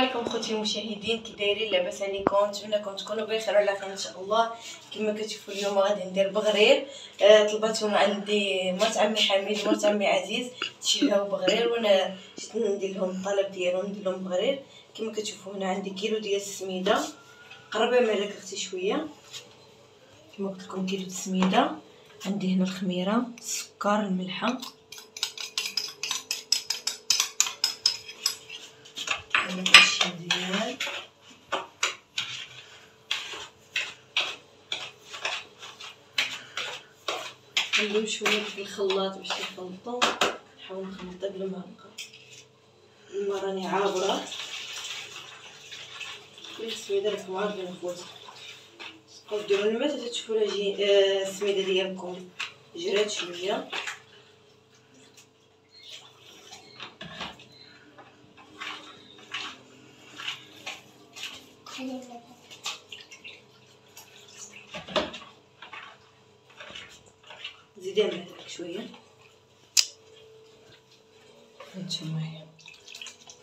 عليكم خوتي المشاهدين كي دايرين لاباس عليكم نتمنىكم تكونوا بخير وعلى خير إن شاء الله. كما كتشوفوا اليوم غادي ندير بغرير. آه طلباتهم عندي مرت عمي حميد ومرت عمي عزيز. تشبهوا بغرير وأنا جيت ندير لهم الطلب ديالهم ندير لهم بغرير. كما كتشوفوا هنا عندي كيلو ديال السميدة. قربة مالك أختي شوية. كما قلت لكم كيلو السميدة. عندي هنا الخميرة السكر الملحة نمشي مزيان ندير شوية في الخلاط باش نخلطو. نحاول نخلطها بلا معلقه المره راني عابرة. السميده راكم عارفين اخواتي تبقاو الماء حتى تشوفوا آه، السميدة ديالكم. جرات شوية. زيدي الملح شوية هانتوما هي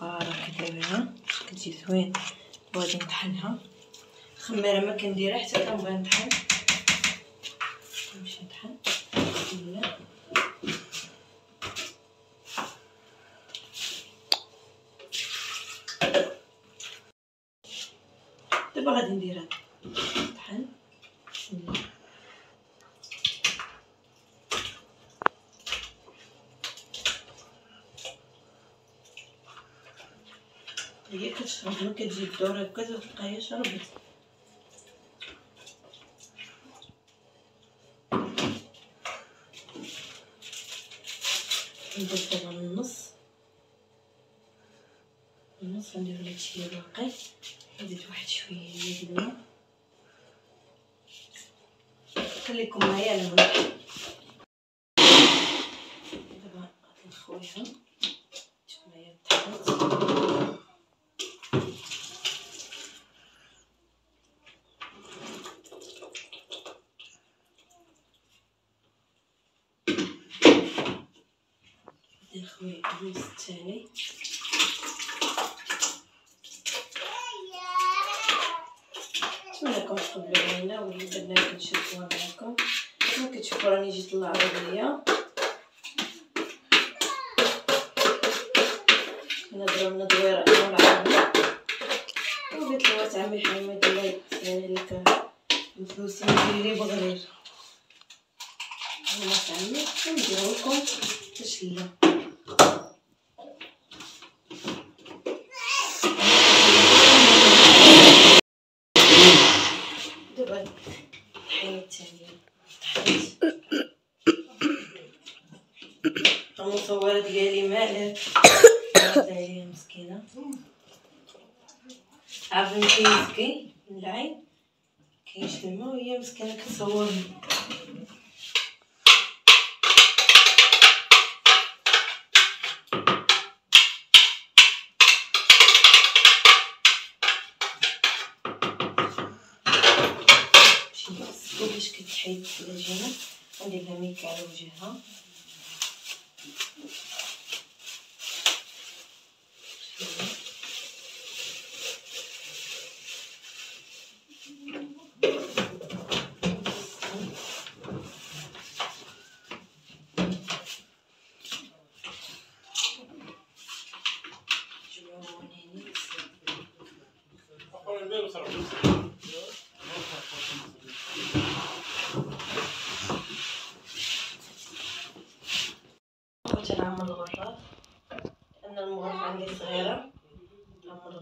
بارك دابا كتجي زوين. وغادي نطحنها. الخميره ما كنديرها حتى كنبغي نطحن. نمشي نطحن. دابا غادي نديرها طحن بسم الله ملي كتجي الدور هكا تلقى هي شربت ندير دابا النص. النص غندير داكشي اللي باقي نزيد واحد شوية ديال الماء خليكم معايا أنا هنا. دابا غادي نخويها شوفوا هي طحنت غادي نخوي النص الثاني نتمنىكم تقبلوا علينا واللي درنا كنشاركوها معكم كما كتشوفوا راني جيت للعربيه نضرب من دويره أنا والعربيه وقلت لوات عمي حميد الله يحسن لك الفلوس نديري بغرير هما عمي نديرو لكم تشليه دابا الطحينه الثانية طحنت المصوره ديالي مالك هي مسكينه مسكين من العين الماء وهي مسكينه كتصورني باش كتحيد العجينه وندير لها ميك على وجهها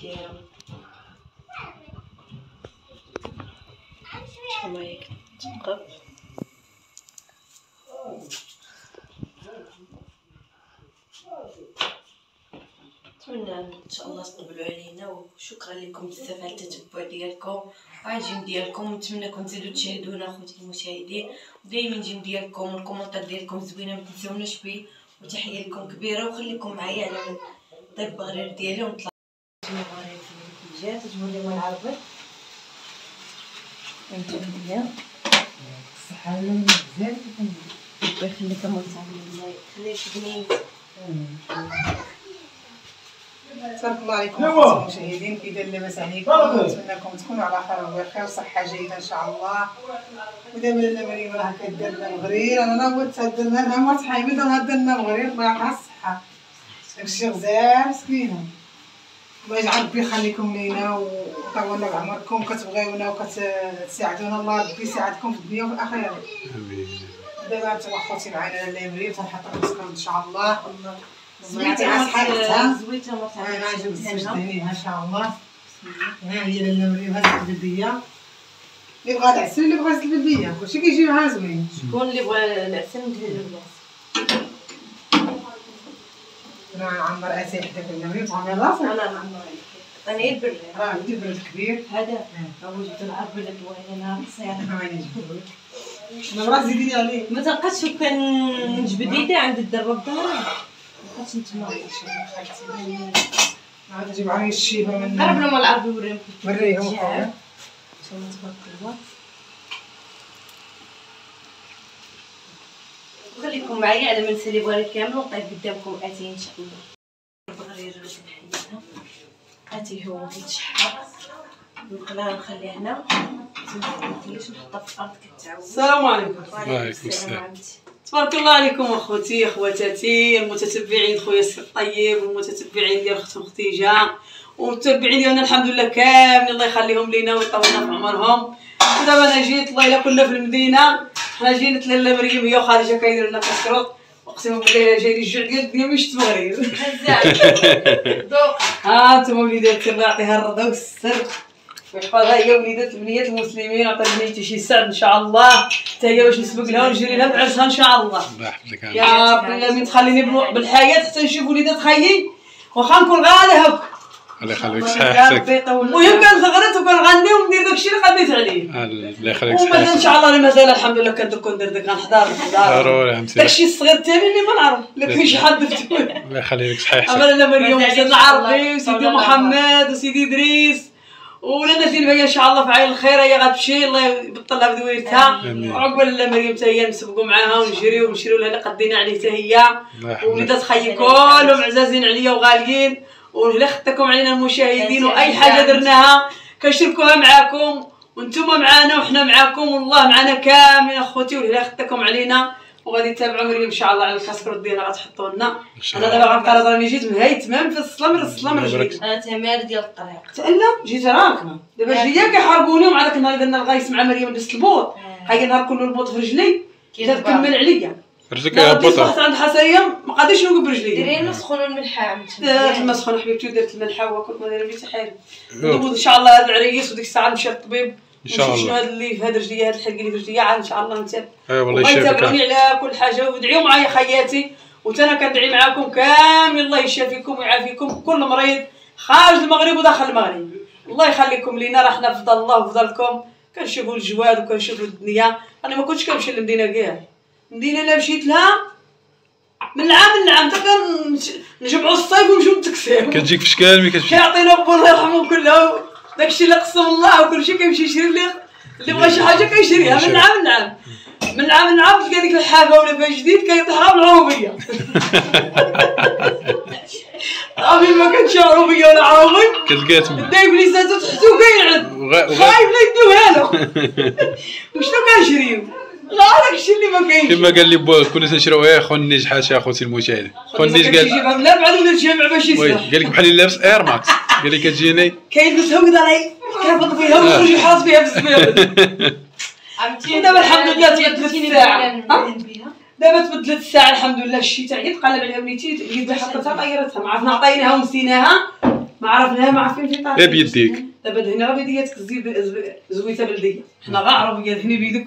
ديرو شوما هيك نتمنى أن شاء الله تقبلوا علينا وشكرا لكم بزاف على التتبع ديالكم وعاجين ديالكم. نتمنىكم تزيدوا تشاهدونا أخوتي المشاهدين. ودائما نجيب ديالكم والكومنتات ديالكم زوينة ما تنساوناش وتحية لكم كبيرة وخليكم معايا على طيب بغرير ديالي. ونطلع بغرير في الجات تجمعوا لي العربي أنتم الصحة بزاف الله يخليك الله الله يخليك بنيت تبارك الله عليكم المشاهدين كي داير لاباس عليكم نتمنىكم تكونوا على خير وبخير وصحة جيدة إن شاء الله. ودابا لاله مريم راه كدير لنا مغرير أنا ناويت درنا لها مرت حامد راه درنا مغرير الله يعطيها الصحة. داكشي غزال مسكينة الله يجعل ربي يخليكم لينا ويطول لك عمركم. كتبغيونا وكتساعدونا الله ربي يساعدكم في الدنيا وفي الآخرة. آمين. دابا أنتم اخوتي معنا لاله مريم تنحط راسكم إن شاء الله. الله. زويته مرت زويته ما شاء الله. ها هي لاله مريم هذه البلديه اللي بغا العسل اللي بغا البلديه كلشي كيجي معاها زوين. شكون اللي بغى العسل ندير له العسل أنا نعمر اتاي حدا لاله مريم تعمر راسك أنا نعمر أنا غير بري راه عندي برد كبير. هذا؟ هو جبت العرب لك وين أنا قصير أنا مرات زيدي لي عليه. ما تلقاش كان نجبد يدي عند الدرب الظهر بقات نتما عاد تجيب علي الشيبه من قرب لهم العربي وريهم. وريهم تبارك الله. خليكم معايا على ما نسالي بغاري كامل ونطيب قدامكم آتي إن شاء الله. البغرير اللي كنحيدها آتي هو كيتشحر نقلها نخليها هنا. متنخليش نحطها في الأرض كتعاود. السلام عليكم. وعليكم السلام. تبارك الله عليكم أخوتي أخواتاتي المتتبعين خويا السي الطيب والمتتبعين ديال اختهم ختيجه والمتبعين ديالنا الحمد لله كامل الله يخليهم لينا ويطولنا في عمرهم. ودابا أنا جيت الله إلا كنا في المدينة. حنا جينا لاله مريم هي وخارجه كيدير لنا كسكروط اقسم بالله جاي لي الجوع ديال الدنيا مش تمغرير هزاع دوق. ها أنتم وليداتي الله يعطيها الرضا والسر. ويحفظها هي وليدات البنيات المسلمين ويعطي بنيتي شي سعد إن شاء الله. حتى هي باش نسبق لها ونجري لها بعرسها إن شاء الله. الله يحفظك. يا رب العالمين تخليني بالحياة حتى نشوف وليدات خيي واخا نكون غادا هكا الله يخليك صحيحتك المهم كنزغرت وكنغني وندير داكشي اللي غنيت عليه الله يخليك ومازال إن شاء الله أنا مازال الحمد لله كندير كندير داك غنحضر نحضر ضروري داكشي الصغير الثاني اللي ما نعرف لا كاين شي حد الله يخليك صحيحتك أما لا إن شاء الله. العربي وسيدي محمد وسيدي إدريس. ولنا في الباقي إن شاء الله في عين الخير هي غتمشي الله يبطل لها بدويرتها. وعقبال لا مريم حتى هي نسبقوا معاها ونجريو ونشريو لها اللي قدينا عليه حتى هي. وليدات خيي كلهم عزازين عليا وغاليين. ولا خدتكم علينا المشاهدين وأي حاجة درناها كنشاركوها معاكم وأنتم معانا وحنا معاكم والله معانا كاملين أخوتي ولا خدتكم علينا. وغادي تتابعوا مريم إن شاء الله على الكاسكروت ديالها غتحطوا لنا أنا دابا غنقرا راني جيت مهيت تمام في السلام من السلام رجلي أنا تمار ديال الطريق. تألا جيت راكبه دابا جاية كيحاربوني ومع داك النهار اللي درنا الغايس مع مريم دزت البوط. هاي النهار كله البوط في رجلي. جات كمل عليا. رجلك هبطها عند حساسيه ما قادرش نوقف برجلي. ديري لنا سخون الملحة عمتي درت الماء سخون حبيبتي ودرت الملحة وكنت ما دايره بيتي حالي إن شاء الله هذا العريس وديك الساعة نمشي للطبيب. إن شاء ونشوف شنو الله. هذا اللي في هاد رجلي هاد الحلقة اللي في رجلي عاد إن شاء الله نتابع اي والله يشافيك. وغيتابعوني على كل حاجة. وادعيوا معايا خياتي. وتانا كندعي معاكم كامل. الله يشافيكم ويعافيكم. كل مريض خارج المغرب وداخل المغرب. الله يخليكم لينا. راه حنا فضل الله وفضلكم. كنشوفوا الجواد وكنشوفوا الدنيا. أنا ما كنتش كنمشي للمدينة كاع. المدينة اللي مشيت لها. من العام للعام حتى كنجمعوا الصيف ونمشيو نتكسيو. كتجيك في شكال ملي كتمشي. كيعطينا ربي الله يرحمهم كلهم. داكشي اللي قسم الله وكل شيء كيمشي يشري اللي اللي بغى شي حاجة كيشريها. من عام لعام من عام لعام تلقى ديك الحافة ولا فيها جديد كيطيحها بالعروبيه عربي ما كانش عروبية ولا عربي كتلقاه تما دايب لي ساتو تحتو وغا- خايف لا يدوها له وشنو كنشريو؟ غير داكشي اللي ما كاينش. كما قال لي بو كنا تنشريو إيه خو النيج حاشا أخوتي المشاهد. خو النيج قال لا بعد ولا تجمع باش يسرح قال لك بحال اللي لابس اير ماكس قال لي كتجيني. كيلبسها وكذا راهي كيهبط فيها ويخرج يحاط فيها في عمتي دابا الحمد لله تبدلت؟ بها دابا تبدلت الساعة الحمد لله الشتاء عيد قلب عليها بنيتي يدها حطتها طيرتها ما عرفنا عطيناها ونسيناها. ما عرفناها ما عارفين فين إيه بيديك. دابا دهنا غير بيدياتك زيد زويته بلديه حنا غا عربية دهني بيدك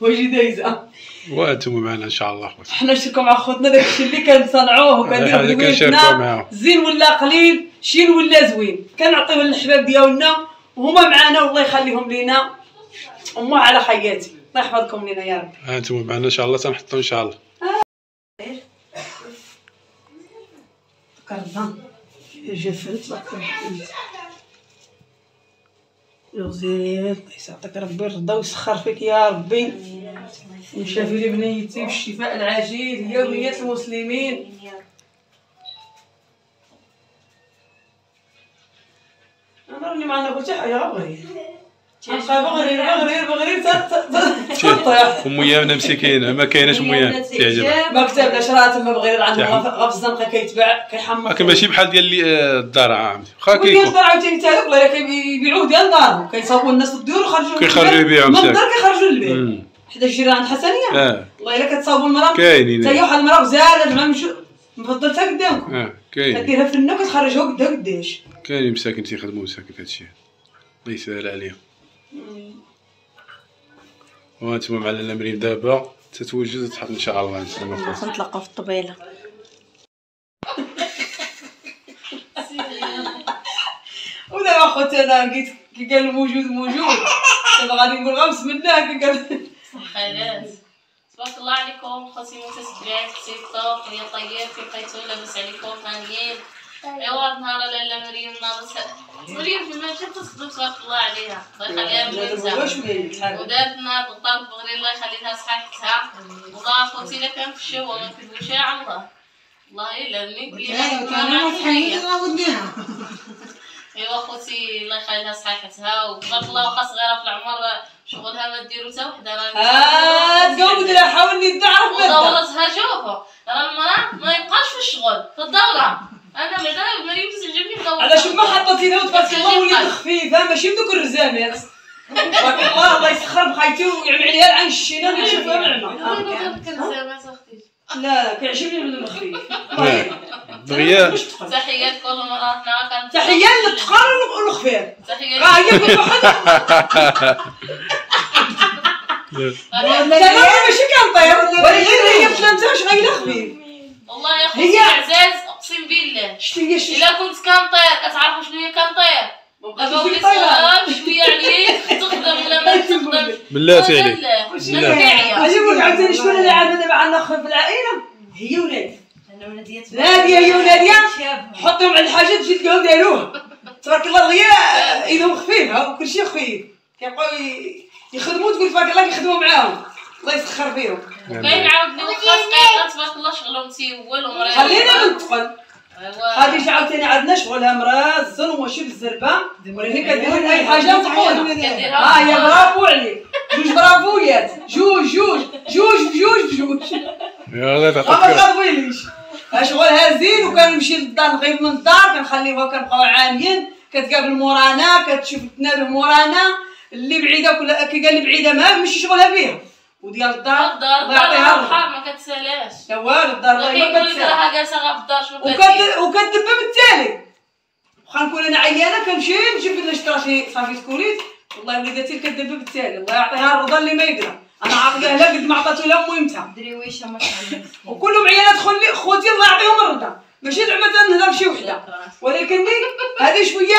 واجي دايزة. وأنتم معنا إن شاء الله. خوتي حنا نشركوا مع خوتنا داكشي اللي كنصنعوه معاهم. زين ولا قليل شين ولا زوين. كنعطيوه للحباب ديالنا وهما معنا والله يخليهم لينا. وما على حياتي. الله يحفظكم لينا يا رب. أنتم معنا إن شاء الله تنحطوا إن شاء الله. كربان. جفرت لك الحمد يغزير الله يسعدك ربي الرضا ويسخر فيك يا ربي وشافي لي بنيتي بالشفاء العاجل هي ونية المسلمين أنا راني ما عندنا قلت حاجة بغري بقى بغري بغري بغري تطيح ام يامنا مسكينة ما كايناش ام يامنا تعجبها. ما كتبناش راه تما بغير عندهم غا في الزنقه كيتباع كيحمر. لكن ماشي بحال ديال اللي آه، الدار عامتي. واخا وديال كيكون. الدار عاوتاني تاعك والله كيبيعوه ديال دارهم كيصاوبوا الناس في الديور وخرجوا كيخرجوا يبيعوا من. الدار كيخرجوا للبيت. مم. حدا الجيران عند حسنية. آه. والله إلا كتصاوبوا المرأة كاينين. حتى هي واحد المرأة غزاله زعما مفضلتها قدامكم. آه كاين كديرها في النو كتخرجها قدا قداش؟ كاينين مساكن تيخدموا مساكن في هادشي. الله يسهل عليهم. وأنتم مع الامرين دابا. تتوجد تحط إن شاء الله نتلاقاو في الطبيلة. ودابا خوتي أنا لقيت كي قال موجود موجود. دابا غادي نقول غير بسم الله كي قال. خيرات تبارك الله عليكم. خوتي متتبعات كتير طوب هي طيب كيف بقيتو لاباس عليكم هانيين مريم مريم الله عليها الله يخليها بغري الله يخليها والله خوتي كان في الله الا ايوا خوتي الله يخليها صحيحتها وتبارك الله واخا صغيره في العمر شغلها ما ديرو حتى وحده راه ها تقوم لا حاولني بدا ودورتها شوفوا راه المراه ما يبقاش في الشغل في الدورة. أنا بعدا مريم تسجلني في دورة على شوف ما حطيتي له تبارك الله وليت خفيفه ماشي بدوك الرزامات تبارك الله الله يسخر بخيتي ويعمل عليها العين الشينه اللي يشوفها معنا لا كيعجبني من الخفيف. دغيا. تحيات كل مرة هنا كانت تحيه للتقار والخفيف تحيات. راه هي كل واحد لا ماشي كنطير ولكن هي بسلامتها واش غايله خفيف. والله يا هي- خوتي عزاز أقسم بالله شتي هي شتي إلا كنت كنطير كتعرفوا شنو هي كنطير دابا وليت صغيرة شوية عليا تخدم ولا ما تخدمش بلاتي عليك عليك عجبك عاوتاني شكون اللي عاد دابا عندنا خفيف في العائله هي ولادي ناديه هي وناديه حطهم على الحاجة تجي تلقاهم داروه تبارك الله دغيا ايدهم خفيفه وكل شيء خفيف كيبقاو يخدموا تقول تبارك الله كيخدموا معاهم الله يسخر فيهم كاين عاود لي دقيقة تبارك الله شغلهم تيول ومريض خلينا ننتقل. خديجه عاوتاني عندنا شغلها مرازن وماشي بالزربة. ولكن كدير أي حاجة تقول كديرها. ها هي برافو عليك. جوج برافويات. جوج جوج. جوج بجوج بجوج يا الله ما تعطيك تغضبينيش شغلها زين وكنمشي للدار نغيب من الدار كنخليوها كنبقاو عاميين. كتقابل مورانا كتشوف تنابه مورانا اللي بعيدة وكل كي قال لي بعيدة ما ماشي شغلها فيها. وديال الدار الدار الله يعطيها الدار الخير ما كتسالاش لا والو الدار ما لك كتسال راها جالسه غا في الدار شنو كدير بالتالي. واخا نكون أنا عيانة كنمشي نجيب لها شي صافي سكوريت؟ والله وليداتي كدبه بالتالي. الله يعطيها الرضا اللي ما يقدر. أنا عاقله لها قد ما عطاتو لها مهمتها دريويشه ما وكلهم عيالات خلي خوتي الله يعطيهم الرضا. ماشي زعما تنهضر بشي وحدة. ولكن هذه شوية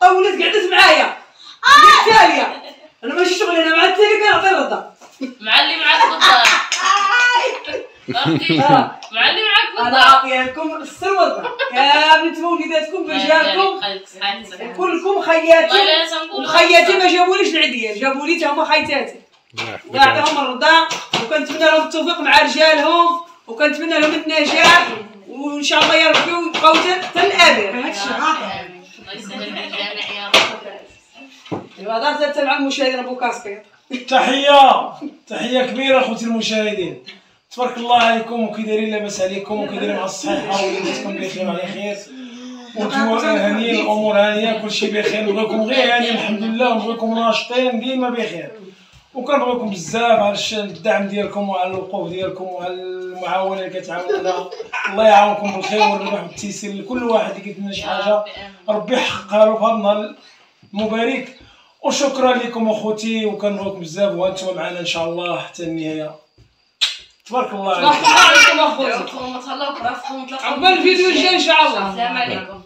طولت قعدت معايا. هي التاليه أنا ماشي شغلي أنا مع التالي كنعطي الرضا. معلي معاك بالدار آه. معلي معاك أنا بالدار عاطيه لكم السر والرضا كامل مولداتكم بجاركم كلكم خياتي. وخياتي ما جابوليش العديان جابوا لي هما خيتاتي. الله يعطيهم الرضا. وكنتمنى لهم التوفيق مع رجالهم. وكنتمنى لهم النجاح وإن شاء الله يا ربي ويبقاو حتى الابد هادشي غاطي الله يسهل على الجامع يا رب. أيوا هذا زاد مع المشاهدين ابو كاسكيط تحية. تحية كبيرة أخوتي المشاهدين. تبارك الله عليكم وكي دايرين لاباس عليكم وكي دايرين مع الصحة وليداتكم بخير وعلى خير. وأنتم هانيين الأمور هانية كلشي بخير. نبغيكم غير هانيين الحمد لله. ونبغيكم ناشطين ديما بخير. وكنبغيكم بزاف على الدعم ديالكم وعلى الوقوف ديالكم وعلى المعاونة اللي كتعاونونا الله يعاونكم بالخير والربح والتيسير لكل واحد اللي كيتمنى شي حاجة. ربي يحققها له في هذا النهار المبارك. وشكرا لكم أخوتي وكنبغيكم بزاف وأنتم معنا إن شاء الله حتى النهاية. تبارك الله تبارك عليكم الله عليكم أخوتي. تهلاو براسكم عقبال الفيديو الجاي إن شاء الله. السلام عليكم.